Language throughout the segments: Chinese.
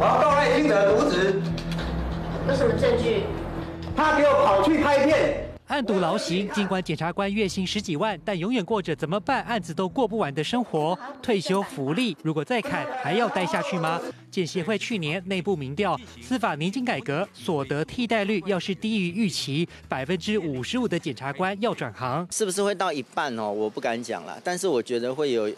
我要告赖清德渎职。有什么证据？他给我跑去拍片。案赌劳形，尽管检察官月薪十几万，但永远过着怎么办案子都过不完的生活。退休福利如果再砍，还要待下去吗？检协会去年内部民调，司法年金改革所得替代率要是低于预期，百分之五十五的检察官要转行，是不是会到一半哦？我不敢讲了，但是我觉得会有。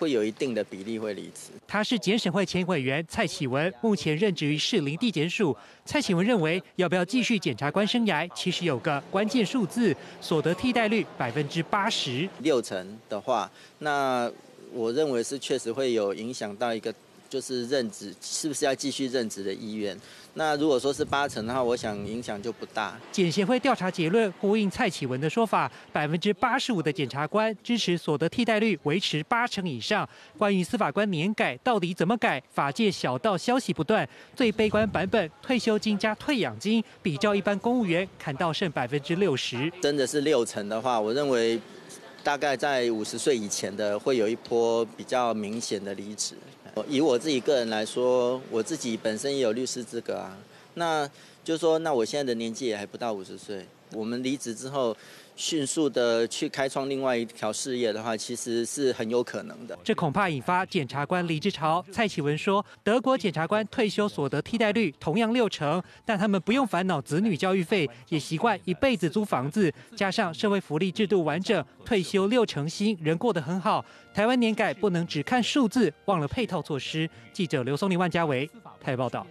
会有一定的比例会离职。他是检审会前委员蔡启文，目前任职于士林地检署。蔡启文认为，要不要继续检察官生涯，其实有个关键数字：所得替代率百分之八十六成的话，那我认为是确实会有影响到一个。就是任职是不是要继续任职的意愿？那如果说是八成的话，我想影响就不大。检协会调查结论呼应蔡启文的说法，百分之八十五的检察官支持所得替代率维持八成以上。关于司法官年改到底怎么改，法界小道消息不断。最悲观版本，退休金加退养金比较一般公务员砍到剩百分之六十。真的是六成的话，我认为大概在五十岁以前的会有一波比较明显的离职。以我自己个人来说，我自己本身也有律师资格啊，那就说，那我现在的年纪也还不到五十岁，我们离职之后。迅速的去开创另外一条事业的话，其实是很有可能的。这恐怕引发检察官离职潮。蔡启文说，德国检察官退休所得替代率同样六成，但他们不用烦恼子女教育费，也习惯一辈子租房子，加上社会福利制度完整，退休六成薪，人过得很好。台湾年改不能只看数字，忘了配套措施。记者刘松林、万家维台报道。